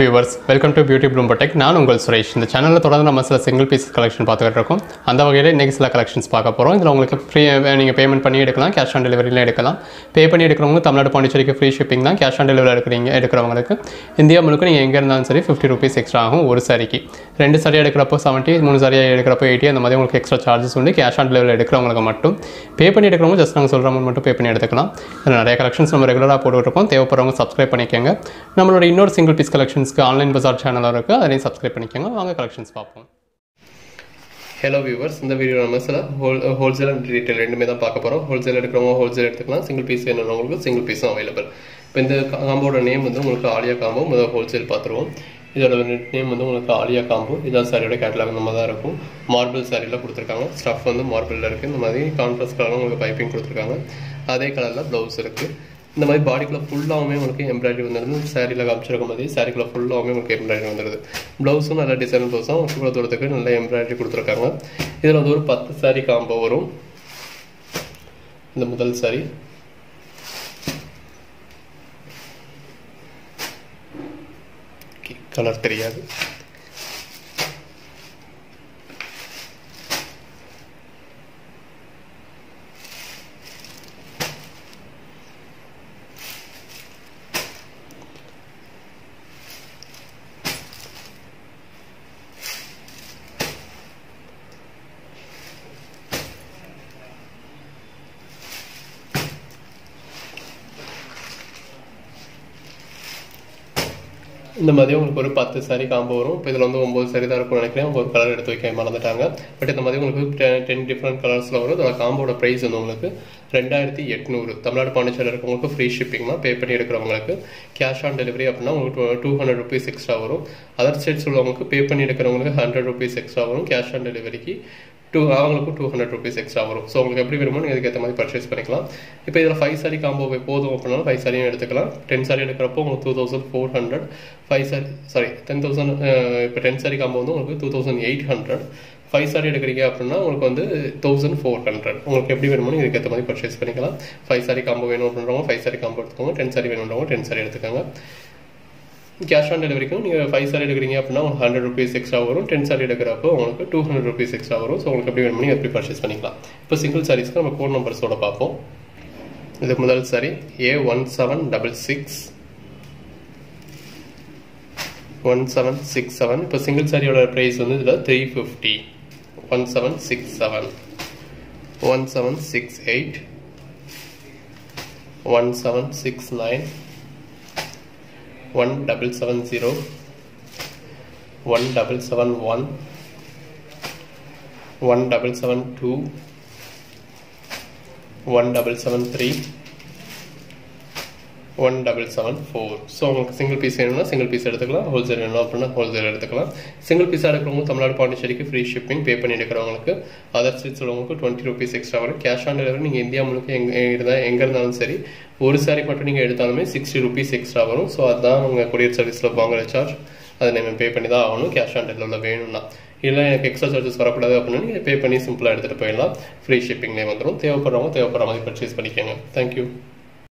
Viewers welcome to beauty bloomer tech நான் உங்கள் சுரேஷ். இந்த சேனலில் தொடர்ந்து நம்ம சில சிங்கிள் பீஸ் கலெக்ஷன் பார்த்துக்கிட்டு இருக்கோம். அந்த வகையில் இன்றைக்கி சில கலெக்ஷன்ஸ் பார்க்க போகிறோம் இதில் உங்களுக்கு ஃப்ரீ நீங்கள் பேமெண்ட் பண்ணி எடுக்கலாம். கேஷ் ஆன் டெலிவரியில் எடுக்கலாம். பே பண்ணி எடுக்கிறவங்க தமிழ்நாடு பாண்டிச்சேரிக்கு ஃப்ரீ ஷிப்பிங் தான். கேஷ் ஆன் டெலிவரி எடுக்கிறீங்க எடுக்கிறவங்களுக்கு. இந்தியா முழுக்க நீங்கள் எங்கே இருந்தாலும் சரி ஃபிஃப்டி ருபீஸ் எக்ஸ்ட்ரா ஆகும் ஒரு சாரிக்கு ரெண்டு சாரி எடுக்கிறப்போ செவன்ட்டி மூணு சரியாக எடுக்கிறப்போ எயிட்டி அந்த மாதிரி உங்களுக்கு எக்ஸ்ட்ரா சார்ஜஸ் உண்டு. கேஷ் ஆன் டெலிவரி எடுக்கிறவங்களுக்கு மட்டும். பே பண்ணி எடுக்கிறவங்க ஜஸ்ட் நாங்கள் சொல்கிற அமௌண்ட் மட்டும் பே பண்ணி எடுத்துக்கலாம். இதில் நிறைய கலெக்ஷன்ஸ் நம்ம ரெகுலராக போட்டுருக்கோம் தேவைப்படுறவங்க சப்ஸ்கிரைப் பண்ணிக்கோங்க. நம்மளோட இன்னொரு சிங்கிள் பீஸ் கலெக்ஷன் கலெக்ஷன்ஸ்க்கு ஆன்லைன் பஜார் சேனலாக இருக்குது அதையும் சப்ஸ்கிரைப் பண்ணிக்கோங்க. வாங்க கலெக்ஷன்ஸ் பார்ப்போம். ஹலோ வியூவர்ஸ் இந்த வீடியோ நம்ம சில ஹோல் ஹோல்சேல் அண்ட் ரீட்டைல் ரெண்டுமே தான் பார்க்க போகிறோம் ஹோல்சேல் எடுக்கிறவங்க ஹோல்சேல் எடுத்துக்கலாம். சிங்கிள் பீஸ் வேணுன்றவங்களுக்கு சிங்கிள் பீஸும் அவைலபிள் இப்போ இந்த காம்போட நேம் வந்து உங்களுக்கு ஆலியா காம்போ முதல் ஹோல்சேல் பார்த்துருவோம். இதோட நேம் வந்து உங்களுக்கு ஆலியா காம்போ இதான் சாரியோட கேட்டலாக் நம்ம தான் இருக்கும். மார்பிள் சாரியில் கொடுத்துருக்காங்க. ஸ்டஃப் வந்து மார்பிளில் இருக்குது இந்த மாதிரி கான்ட்ராஸ்ட் கலரில் உங்களுக்கு பைப்பிங் கொடுத்துருக்காங்க. அதே கலரில் ப்ளவுஸ் இருக்குது இந்த மாதிரி பாடிக்குள்ள ஃபுல்லாகவுமே உங்களுக்கு எம்ப்ராய்டரி வந்துடுது சாரியில் காமிச்சிருக்க மாதிரி சாரிக்குள்ளே ஃபுல்லாகவுமே உங்களுக்கு எம்ப்ராய்டரி வந்துடுது ப்ளவுஸும் நல்ல டிசைன் ப்ளவுஸும் இவ்வளோ தூரத்துக்கு நல்ல எம்ப்ராய்டரி கொடுத்துருக்காங்க. இதில் வந்து ஒரு பத்து சாரி காம்போ வரும். இந்த முதல் சாரி கலர் தெரியாது. இந்த மாதிரி உங்களுக்கு ஒரு பத்து சாரி காம்போ வரும். இப்போ இதில் வந்து ஒம்பது சாரி தான் இருக்கும் நினைக்கிறேன். ஒரு கலர் எடுத்து வைக்க மறந்துட்டாங்க. பட் இந்த மாதிரி உங்களுக்கு டென் டிஃப்ரெண்ட் கலர்ஸில் வரும். இதோட காம்போட ப்ரைஸ் வந்து உங்களுக்கு ரெண்டாயிரத்தி எட்நூறு. தமிழ்நாடு பாண்டிச்சேரி இருக்கவங்களுக்கு ஃப்ரீ ஷிப்பிங் தான் பே பண்ணி எடுக்கிறவங்களுக்கு கேஷ் ஆன் டெலிவரி அப்படின்னா உங்களுக்கு டூ ஹண்ட்ரட் ருபீஸ் எக்ஸ்ட்ரா வரும். அதர் ஸ்டேட்ஸ் உள்ளவங்களுக்கு பே பண்ணி எடுக்கிறவங்களுக்கு ஹண்ட்ரட் ருபீஸ் எக்ஸ்ட்ரா வரும். கேஷ் ஆன் டெலிவரிக்கு டூ அவங்களுக்கும் டூ ஹண்ட்ரட் ருபீஸ் எக்ஸ்ட்ரா வரும். ஸோ உங்களுக்கு எப்படி வேணுமோ நீங்கள் அதுக்கேற்ற மாதிரி பர்ச்சேஸ் பண்ணிக்கலாம். இப்போ இதில் ஃபைவ் சாரி காம்போ போதும் அப்படின்னாலும் ஃபைவ் சாரியும் எடுத்துக்கலாம். டென் சாரி எடுக்கிறப்போ உங்களுக்கு two thousand four hundred five sorry sorry ten thousand இப்போ டென் சாரி காம்போ வந்து உங்களுக்கு two thousand eight hundred five sari எடுக்கிறீங்க அப்படின்னா உங்களுக்கு வந்து தௌசண்ட் ஃபோர் ஹண்ட்ரட் உங்களுக்கு எப்படி வேணுமோ நீங்கள் இதுக்கேற்ற மாதிரி பர்ச்சேஸ் பண்ணிக்கலாம். ஃபைவ் சாரி காம்போ வேணும் அப்படின்றவங்க ஃபைவ் சாரி காம்போ எடுத்துக்கோங்க. டென் சாரி வேணுன்றவங்க டென் சாரி எடுத்துக்கோங்க. கேஷ் ஆன் டெலிவரிக்கும் நீங்கள் ஃபைவ் ஸ்டார் எடுக்கிறீங்க அப்படின்னா உங்களுக்கு ஹண்ட்ரட் ருபீஸ் எக்ஸ்ட்ரா வரும். டென் சாரி எடுக்கிறப்போ உங்களுக்கு டூ ஹண்ட்ரட் ருபீஸ் எக்ஸ்ட்ரா வரும். ஸோ உங்களுக்கு எப்படி வேணுமோ நீங்கள் எப்படி பர்ச்சேஸ் பண்ணிக்கலாம். இப்போ சிங்கிள் சாரீஸ்க்கு நம்ம கோட் நம்பர்ஸோட பார்ப்போம். இது முதல் sari A one seven double six one seven six seven இப்போ சிங்கிள் சாரியோட ப்ரைஸ் வந்து இதில் three fifty one seven six seven one seven six eight one seven six nine one double seven zero one double seven one one double seven two one double seven three one double seven four so உங்களுக்கு single piece வேணும்னா single piece எடுத்துக்கலாம். Wholesale வேணும் அப்படின்னா wholesale எடுத்துக்கலாம். Single பீஸாக எடுக்கிறவங்க தமிழ்நாடு பாண்டிச்சேரிக்கு free shipping pay பண்ணி எடுக்கிறவங்களுக்கு அதர் ஸ்டேட்ஸ் உள்ளவங்களுக்கு டுவெண்ட்டி ருபீஸ் எக்ஸ்ட்ரா வரும். கேஷ் ஆன் டெலிவரி நீங்கள் இந்தியா முழுக்க எங்கே இருந்தால் எங்கே இருந்தாலும் சரி ஒரு சாரி மட்டும் நீங்கள் எடுத்தாலுமே சிக்ஸ்டி ருபீஸ் எக்ஸ்ட்ரா வரும். ஸோ அதுதான் உங்கள் கொரியர் சர்வீஸில் வாங்குற சார்ஜ் அதை நீங்கள் பே பண்ணி தான் ஆகணும். கேஷ் ஆன் டெலிவரியில் வேணும்னா. இல்லை எனக்கு எக்ஸ்ட்ரா சார்ஜஸ் வரக்கூடாது அப்படின்னா நீங்கள் பே பண்ணி சிம்பிளாக எடுத்துகிட்டு போயிடலாம். ஃப்ரீ ஷிப்பிங்லேயே வந்துடும் தேவைப்படுறவங்க தேவைப்படுற மாதிரி பர்ச்சேஸ் பண்ணிக்கோங்க. தேங்க்யூ